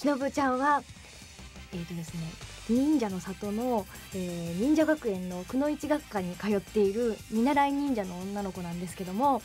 しのぶちゃんはえっ、とですね忍者の里の、えー忍者学園のくの一学科に通っている見習い忍者の女の子なんですけども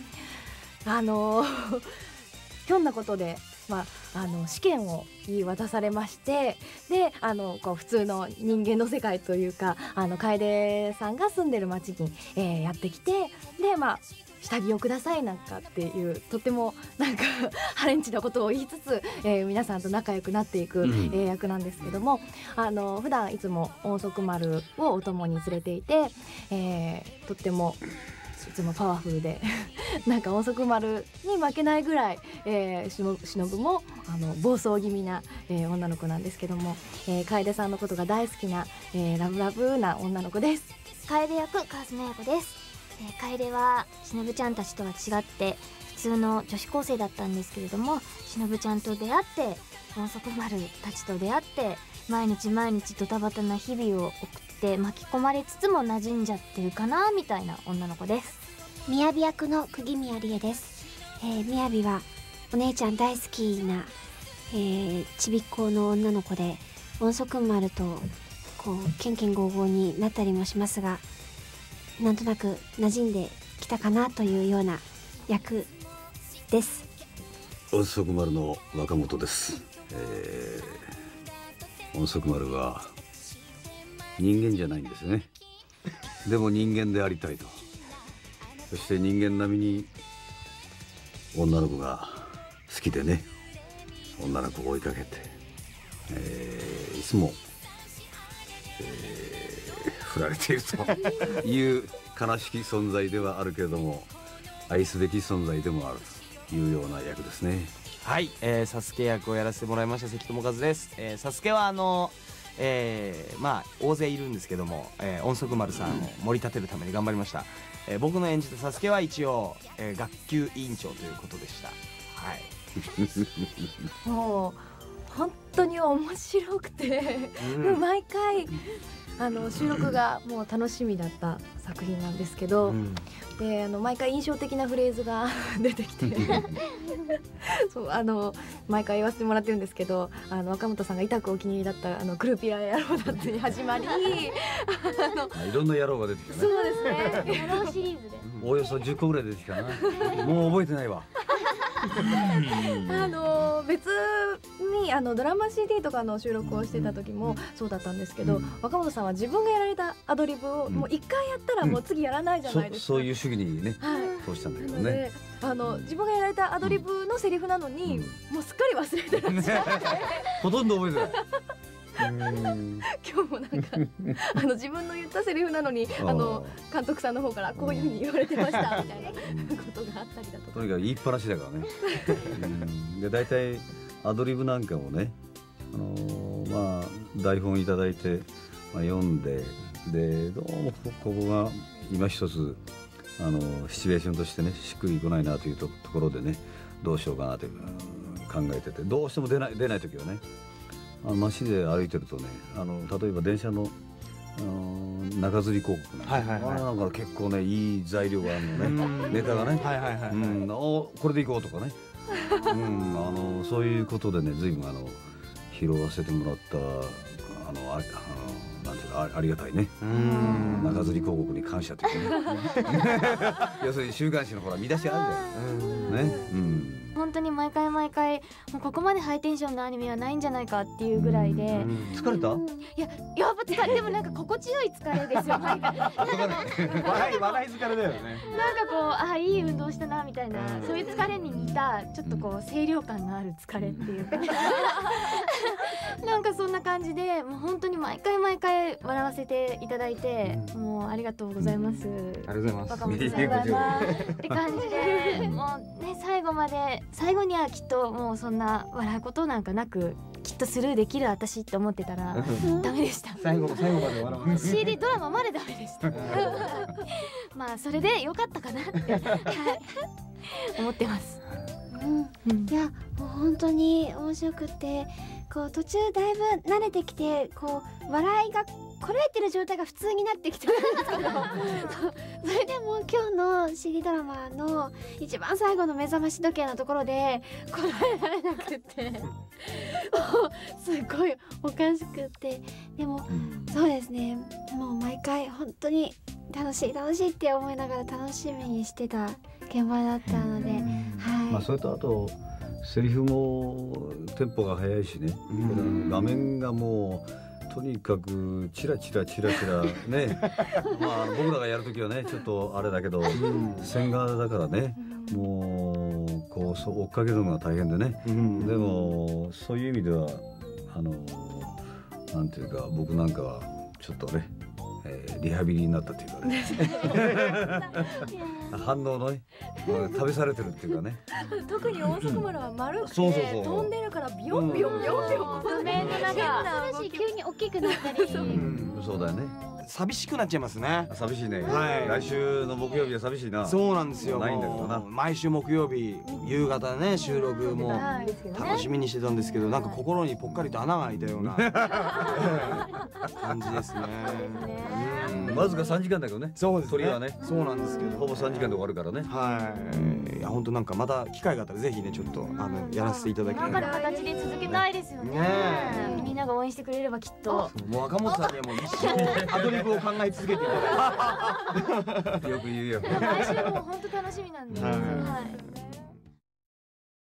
あのー ひょんなことで、まあ、あの試験を言い渡されましてであのこう普通の人間の世界というかあの楓さんが住んでる町に、えーやってきてでまあ下着をくださいなんかっていうとってもなんか ハレンチなことを言いつつ、えー皆さんと仲良くなっていく、うんえー役なんですけどもあの普段いつも音速丸をお供に連れていて、えーとってもいつもパワフルで なんか音速丸に負けないぐらい、えー、しのしのぶもあの暴走気味な、えー女の子なんですけども、えー、楓さんのことが大好きな、えーラブラブな女の子です。楓役川島彩子です、えー、楓はしのぶちゃんたちとは違って普通の女子高生だったんですけれどもしのぶちゃんと出会って音速丸たちと出会って毎日毎日ドタバタな日々を送って巻き込まれつつも馴染んじゃってるかなみたいな女の子です。みやび役の釘宮理恵です、えー、みやびはお姉ちゃん大好きな、えー、ちびっこの女の子で音速丸とこうケンケンゴーゴーになったりもしますがなんとなく馴染んできたかなというような役です。音速丸の若本です、えー、音速丸は人間じゃないんですね。でも人間でありたいと。そして人間並みに女の子が好きでね。女の子を追いかけて、えーいつも、えー振られていると いう悲しき存在ではあるけれども愛すべき存在でもあるというような役ですね。はい、えー、サスケ役をやらせてもらいました。関智和です、えー、サスケはあのえー、まあ大勢いるんですけども、えー、音速丸さんを盛り立てるために頑張りました、えー、僕の演じたサスケは一応、えー、学級委員長ということでした。はい。もう本当に面白くて、うん。毎回あの収録がもう楽しみだった作品なんですけど、うんであの毎回印象的なフレーズが 出てきて そうあの毎回言わせてもらってるんですけどあの若本さんが痛くお気に入りだったあのクルピラ野郎だって始まりあの まあいろんな野郎が出てきたね。そうですね野郎シリーズでおおよそ10個ぐらい出てきたな。もう覚えてないわ。あの別にあのドラマ CD とかの収録をしてた時もそうだったんですけど、うん。若本さんは自分がやられたアドリブをうん。もう一回やったらもう次やらないじゃないですか。そそういう主義にねはい通したんだけどね。であの自分がやられたアドリブのセリフなのに、もうすっかり忘れてらっしゃってほとんど覚えてない。う ん今日もなんかあの自分の言ったセリフなのにあの監督さんの方からこういうふうに言われてましたみたいなことがあったりだとか。とにかく言いっぱなしだからね。うん。で大体アドリブなんかもね、あのーまあ台本いただいて、まあ、読んででどうもこここが今一つあのシチュエーションとしてねしっくりこないなというとところでねどうしようかなといううん考えててどうしても出ない出ない時はねあの街で歩いてるとねあの例えば電車のあの中吊り広告なんか,、はいはいはい。なんか結構ねいい材料があるのね。ネタがね。はいはいはい、はい。うん、おこれでいこうとかね、うん、あのそういうことでね随分あの拾わせてもらったあのああのなんていうかあありがたいね。うん。中吊り広告に感謝というかね。要するに週刊誌のほら見出しあるじゃん。ね、うん、本当に毎回毎回もうここまでハイテンションなアニメはないんじゃないかっていうぐらいで、疲れた？いややっぱ疲れでもなんか心地よい疲れですよ。なんか笑い笑い疲れだよね。こうあいい運動したなみたいなそういう疲れに似たちょっとこう清涼感のある疲れっていうか なんかそんな感じでもう本当に毎回毎回笑わせていただいて、もうありがとうございます。ありがとうございます。若本さんはって感じで もうね最後まで最後にはきっともうそんな笑うことなんかなくきっとスルーできる私って思ってたらダメでした。最後最後まで笑わ CD ドラマまでダメでした。まあそれで良かったかなって、はい、思ってます。うん。うん。いやもう本当に面白くってこう途中だいぶ慣れてきてこう笑いがこらえてる状態が普通になってきてるんですけど。それでも今日の CD ドラマの一番最後の目覚まし時計のところでこらえられなくってすごいおかしくって。でもうん。そうですね。もう毎回本当に楽しい楽しいって思いながら楽しみにしてた現場だったので、はい、まあそれとあとセリフもテンポが速いしね、うん。画面がもうとにかくチラチラチラチラね。まあ僕らがやる時はねちょっとあれだけど線画だからね。もうこうそう追っかけるのが大変でね。うん。でもそういう意味ではあのなんていうか僕なんかはちょっとね、えーリハビリになったっていうかね。反応のねうん試されてるっていうかね。特に音速丸は丸くてそうそうそう。飛んでるからビヨンビヨンビヨンビヨン画面の中急に大きくなったり。うん。そうだよね寂しくなっちゃいますね。寂しいね、はい。来週の木曜日は寂しいな。そうなんですよ。ないんだけどな。毎週木曜日夕方ね収録も楽しみにしてたんですけどなんか心にぽっかりと穴が開いたような 感じですね。うん。わずか3時間だけどね。そうですね。鳥はね。そうなんですけど。ほぼ3時間で終わるからね。はい。いや本当なんかまた機会があったらぜひねちょっとあのやらせていただきたい。頑張る形で続けたいですよねなが応援してくれればきっと。もう若本さんにはもう一生アドリブを考え続けていただいてよく言うよ。来週も本当楽しみなんで、はい。はい